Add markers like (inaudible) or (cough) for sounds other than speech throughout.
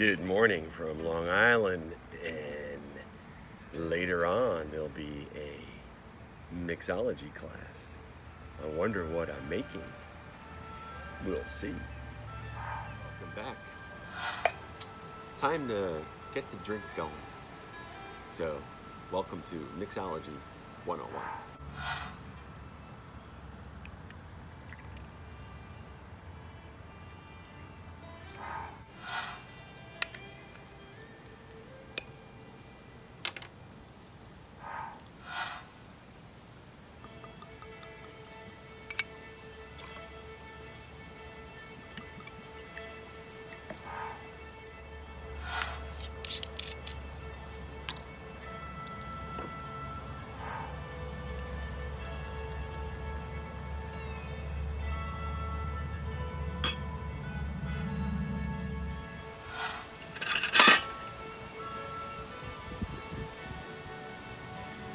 Good morning from Long Island, and later on there'll be a mixology class. I wonder what I'm making. We'll see. Welcome back. It's time to get the drink going. So, welcome to Mixology 101.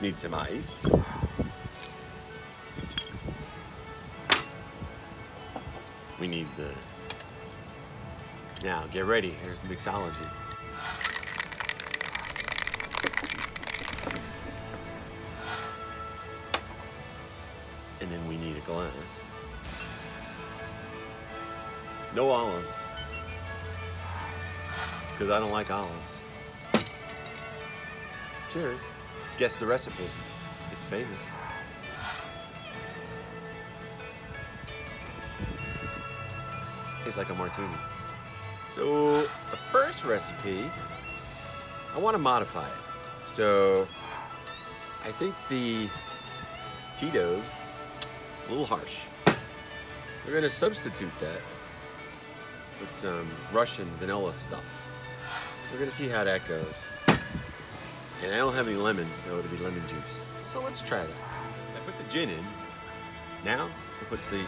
We need some ice. We need the... Now, get ready. Here's mixology. And then we need a glass. No olives. Because I don't like olives. Cheers. Guess the recipe. It's famous. Tastes like a martini. So the first recipe, I want to modify it. So I think the Tito's a little harsh. We're gonna substitute that with some Russian vanilla stuff. We're gonna see how that goes. And I don't have any lemons, so it'll be lemon juice. So let's try that. I put the gin in. Now, I put the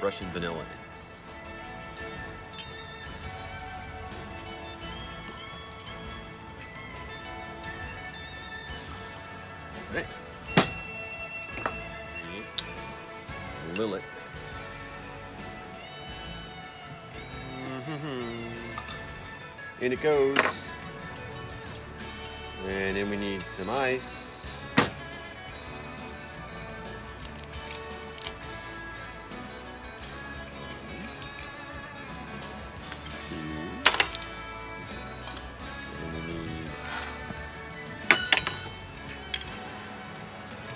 Russian vanilla in. Right. In it goes. And then we need some ice.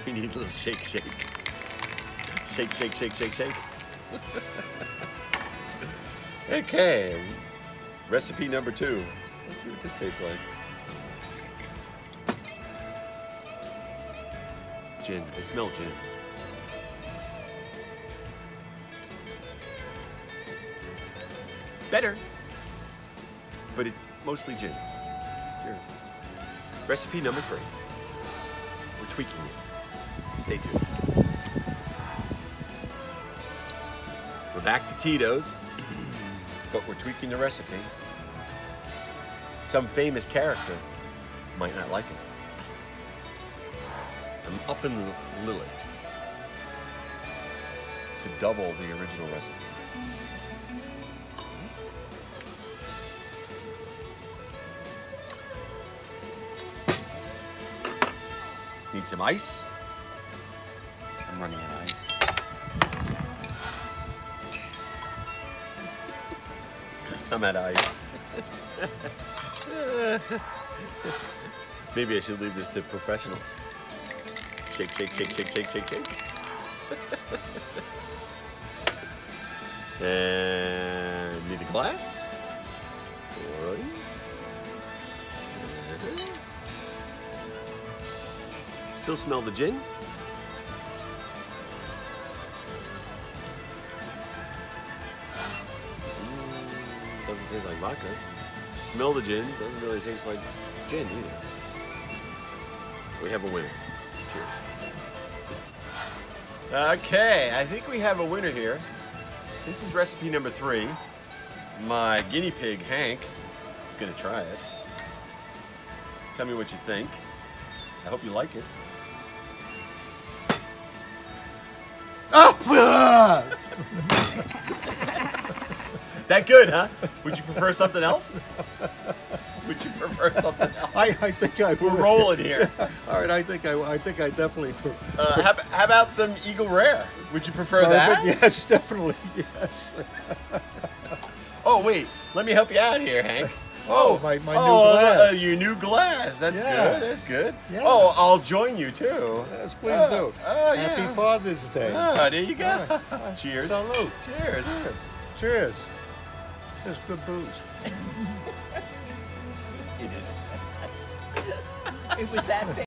We need we need a little shake shake. Shake, shake, shake, shake, shake. (laughs) okay. Recipe number two. Let's see what this tastes like. Gin. I smell gin. Better. But it's mostly gin. Cheers. Recipe number three. We're tweaking it. Stay tuned. We're back to Tito's, but we're tweaking the recipe. Some famous character might not like it. I'm upping the Lillet to double the original recipe. Need some ice? I'm running out of ice. I'm at ice. (laughs) Maybe I should leave this to professionals. Shake, shake, shake, shake, shake, shake, shake. (laughs) and need a glass. All right. Uh-huh. Still smell the gin. Mm, doesn't taste like vodka. Smell the gin. Doesn't really taste like gin either. We have a winner. Cheers. Okay, I think we have a winner here. This is recipe number three. My guinea pig, Hank, is gonna try it. Tell me what you think. I hope you like it. Ah! (laughs) that good, huh? Would you prefer something else? Would you prefer something else? I, I think I We're rolling here. (laughs) All right, I think I, I think I definitely. Uh, how, how about some Eagle Rare? Would you prefer Uh, but that? (laughs) yes, definitely. Yes. (laughs) Oh wait, let me help you out here, Hank. Oh, my- my new oh, glass. Uh, your new glass. That's Yeah. good. That's good. Yeah. Oh, I'll join you too. Yes, please Oh, do. oh, Happy yeah. Father's Day. Ah, there you go. Yeah. Cheers. Salute. Cheers. Cheers. Cheers. It's good booze. It is. It was that bad.